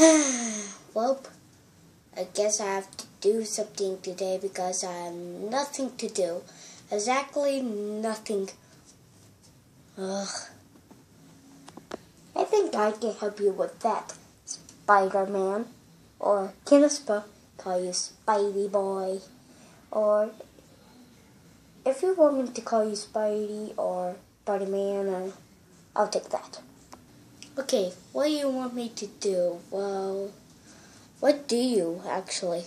well, I guess I have to do something today because I have nothing to do. Exactly nothing. Ugh. I think I can help you with that, Spider-Man. Or can I call you Spidey Boy? Or if you want me to call you Spidey or Spider-Man, uh, I'll take that. Okay, what do you want me to do? Well, what do you actually?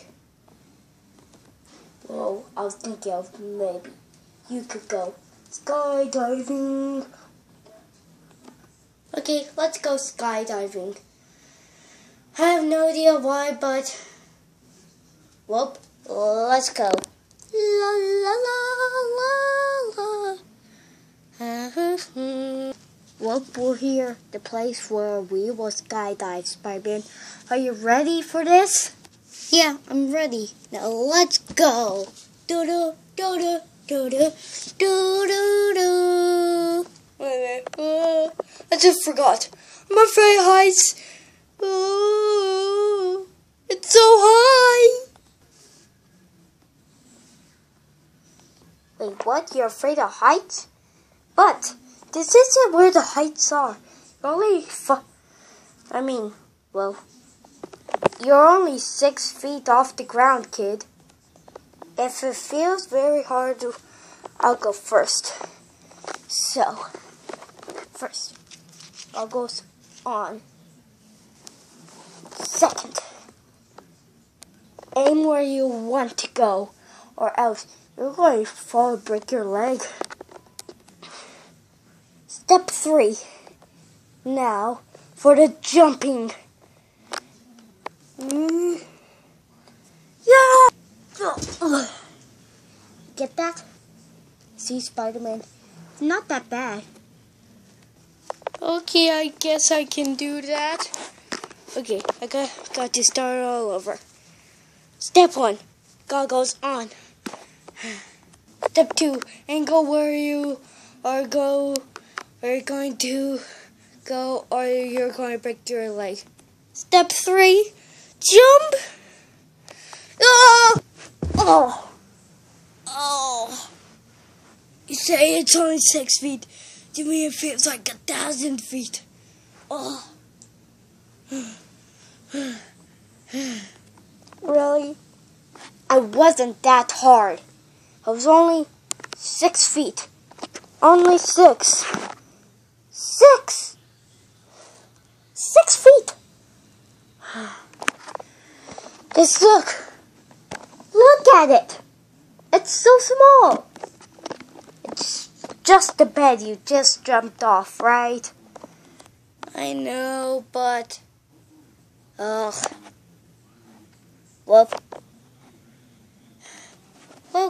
Well, I was thinking of maybe you could go skydiving. Okay, let's go skydiving. I have no idea why, but whoop, let's go. La la la la la. We're here, the place where we will skydive, Spider-Man. Are you ready for this? Yeah, I'm ready. Now let's go. Do do do do do do do do do. I just forgot. I'm afraid heights. Ooh, it's so high. Wait, what? You're afraid of heights? But this isn't where the heights are. You're only, I mean, well, you're only six feet off the ground, kid. If it feels very hard, to, I'll go first. So, first, I'll go on. Second, aim where you want to go, or else you're going to fall and break your leg. Step three. Now for the jumping. Mm. Yeah! Get that? See, Spider-Man? Not that bad. Okay, I guess I can do that. Okay, I got, got to start all over. Step one, goggles on. Step two, angle where you are go, are going to go, or you're going to break your leg. Step three, jump. Oh, oh, oh. You say it's only six feet. To me, it feels like a thousand feet. Oh. really? I wasn't that hard. I was only six feet. Only six. Six! Six feet! Just look. Look at it. It's so small. It's just the bed you just jumped off, right? I know, but... Ugh. Well,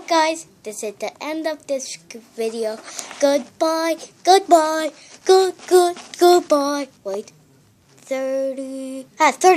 guys, this is the end of this video. Goodbye, goodbye, good, good, goodbye. Wait, 30, ah, 30.